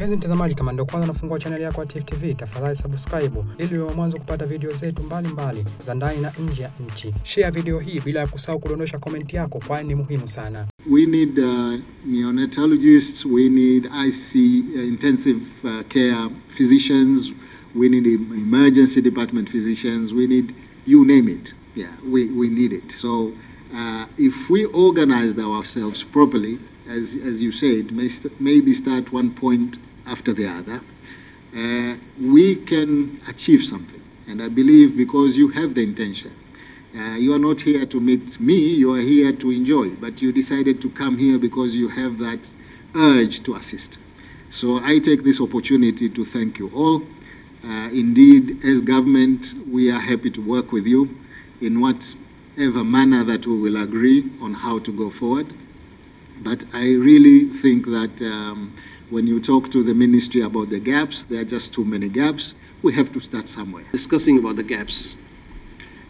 Mpenzi mtazamaji, kama ndio kwanza nafungua chaneli yako ya Tifu TV, tafadhali subscribe ili uwe mwanzo kupata video zetu mbalimbali za ndani na nje ya nchi. Share video hii bila ya kusahau kudondosha komenti yako, kwani ni muhimu sana. We need uh, neonatologists, we need IC, uh, intensive uh, care physicians, we need emergency department physicians, we need, you name it. Yeah, we, we need it. So uh, if we organized ourselves properly, as, as you said, may st- maybe start one point after the other, uh, we can achieve something. And I believe because you have the intention. Uh, you are not here to meet me, you are here to enjoy, but you decided to come here because you have that urge to assist. So I take this opportunity to thank you all. Uh, indeed, as government, we are happy to work with you in whatever manner that we will agree on how to go forward. But I really think that um, when you talk to the ministry about the gaps, there are just too many gaps. We have to start somewhere. discussing about the gaps,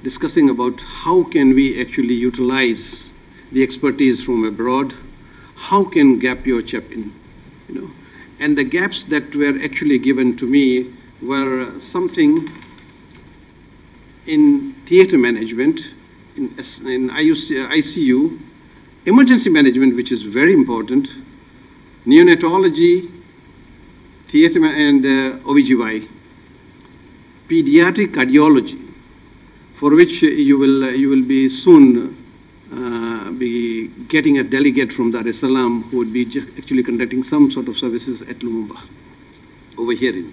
discussing about how can we actually utilize the expertise from abroad, how can GAPIO chip in, you know, and the gaps that were actually given to me were something in theater management, in, in IUC, ICU, emergency management, which is very important, neonatology, theater and uh, OBGY pediatric cardiology, for which you will, you will be soon uh, be getting a delegate from Dar es Salaam who would be actually conducting some sort of services at Lumumba, over here in.